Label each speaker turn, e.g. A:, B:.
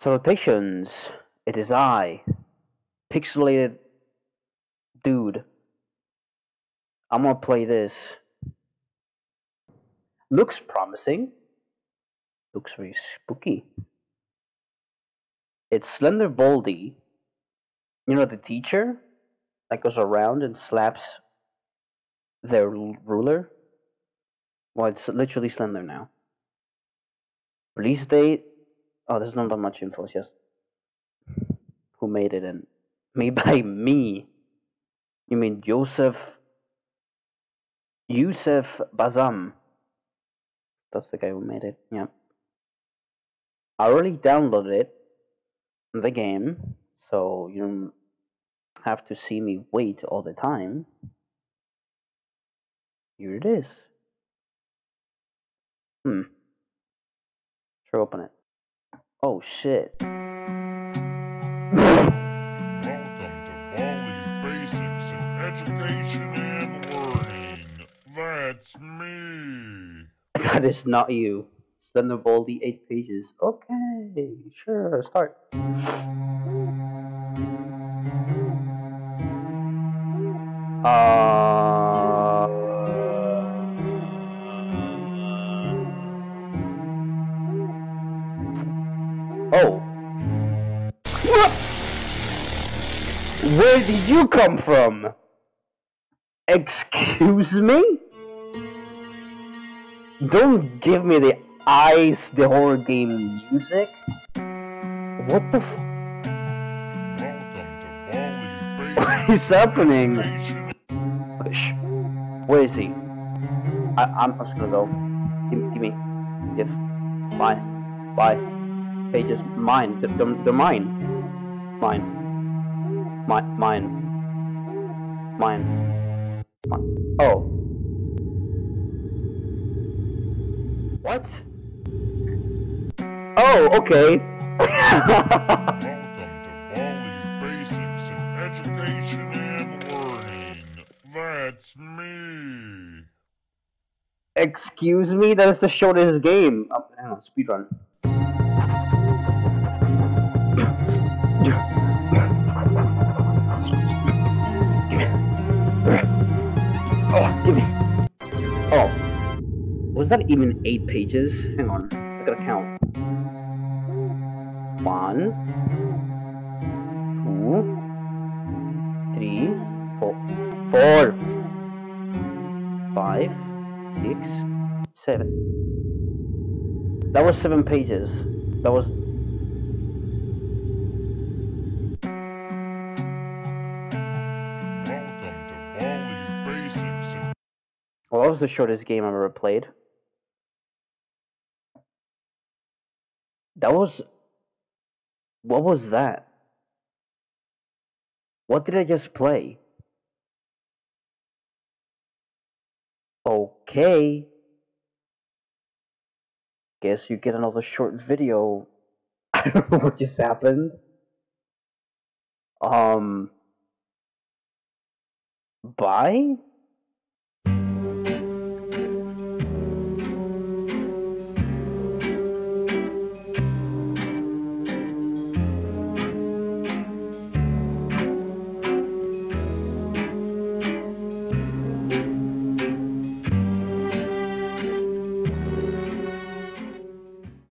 A: Salutations, it is I, Pixelated Dude. I'm gonna play this. Looks promising. Looks very spooky. It's Slender Baldi. You know the teacher that goes around and slaps their ruler? Well, it's literally Slender now. Release date. Oh, there's not that much info. It's just who made it and made by me. You mean Joseph Yousef Bassam? That's the guy who made it. Yeah. I already downloaded it, the game, so you don't have to see me wait all the time. Here it is. Hmm. Sure, open it. Oh shit.
B: Welcome to Baldi's Basics in Education and Learning. That's me.
A: That is not you. Slender Baldi, eight pages. Okay, sure, start. Uh. Oh. What? Where did you come from? Excuse me? Don't give me the eyes, the horror game music. What the f- What is happening?
B: in
A: Shh. Where is he? I, I'm just gonna go. Give, give me. Give. Buy. Buy. Pages. Mine. They're, they're, they're mine. Mine. Mine. Mine. Mine. Mine. Oh. What? Oh, okay.
B: Welcome to Baldi's Basics in Education and Learning. That's me.
A: Excuse me, that is the shortest game. Oh, hang on, speedrun. Oh, give me. Oh. Was that even eight pages? Hang on. I gotta count. One, two, three, four, four, five, six, seven. That was seven pages. That was.
B: To Baldi's Basics in
A: Well, that was the shortest game I've ever played. That was. What was that? What did I just play? Okay. Guess you get another short video. I don't know what just happened. Um. Bye?